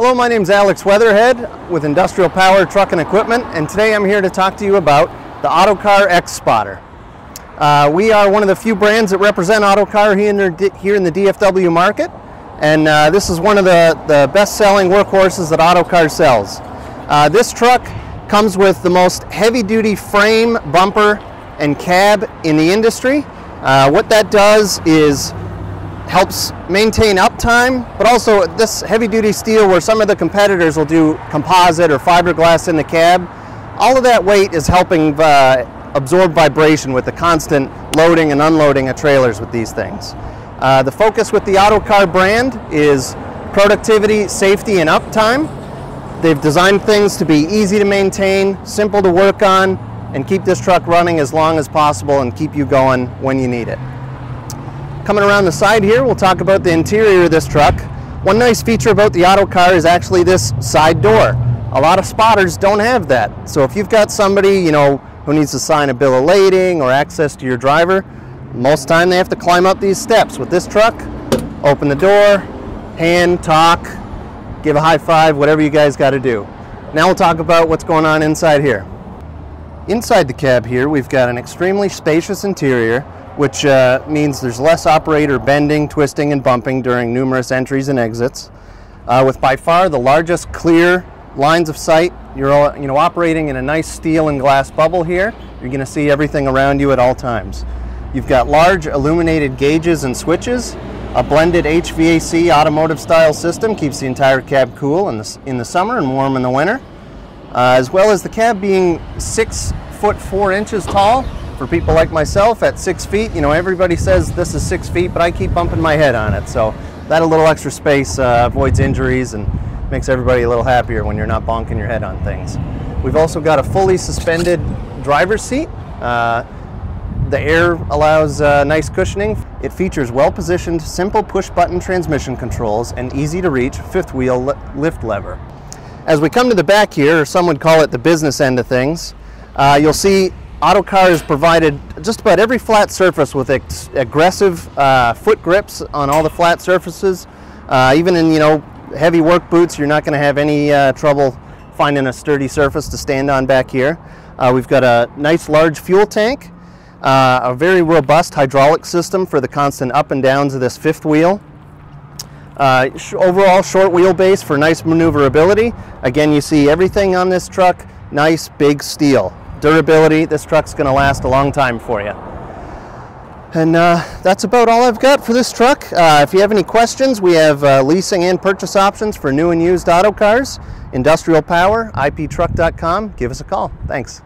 Hello, my name is Alex Weatherhead with Industrial Power Truck and Equipment, and today I'm here to talk to you about the Autocar XSpotter. Uh, we are one of the few brands that represent Autocar here in the, DFW market, and uh, this is one of the, the best-selling workhorses that Autocar sells. Uh, this truck comes with the most heavy-duty frame, bumper, and cab in the industry. Uh, what that does is helps maintain uptime, but also this heavy duty steel where some of the competitors will do composite or fiberglass in the cab, all of that weight is helping uh, absorb vibration with the constant loading and unloading of trailers with these things. Uh, the focus with the Autocar brand is productivity, safety, and uptime. They've designed things to be easy to maintain, simple to work on, and keep this truck running as long as possible and keep you going when you need it. Coming around the side here, we'll talk about the interior of this truck. One nice feature about the Autocar is actually this side door. A lot of spotters don't have that. So if you've got somebody, you know, who needs to sign a bill of lading or access to your driver, most time they have to climb up these steps. With this truck, open the door, hand, talk, give a high five, whatever you guys got to do. Now we'll talk about what's going on inside here. Inside the cab here, we've got an extremely spacious interior which uh, means there's less operator bending, twisting, and bumping during numerous entries and exits. Uh, with by far the largest clear lines of sight, you're you know operating in a nice steel and glass bubble here. You're going to see everything around you at all times. You've got large illuminated gauges and switches. A blended HVAC automotive style system keeps the entire cab cool in the, in the summer and warm in the winter. Uh, as well as the cab being six foot four inches tall, for people like myself at six feet, you know, everybody says this is six feet, but I keep bumping my head on it. So that a little extra space uh, avoids injuries and makes everybody a little happier when you're not bonking your head on things. We've also got a fully suspended driver's seat. Uh, the air allows uh, nice cushioning. It features well-positioned, simple push-button transmission controls and easy-to-reach fifth wheel li lift lever. As we come to the back here, or some would call it the business end of things, uh, you'll see Autocar has provided just about every flat surface with aggressive uh, foot grips on all the flat surfaces. Uh, even in you know heavy work boots, you're not going to have any uh, trouble finding a sturdy surface to stand on back here. Uh, we've got a nice large fuel tank, uh, a very robust hydraulic system for the constant up and downs of this fifth wheel. Uh, sh overall short wheelbase for nice maneuverability. Again, you see everything on this truck, nice big steel durability, this truck's going to last a long time for you. And uh, that's about all I've got for this truck. Uh, if you have any questions, we have uh, leasing and purchase options for new and used Autocars. Industrial Power, iptruck.com. Give us a call. Thanks.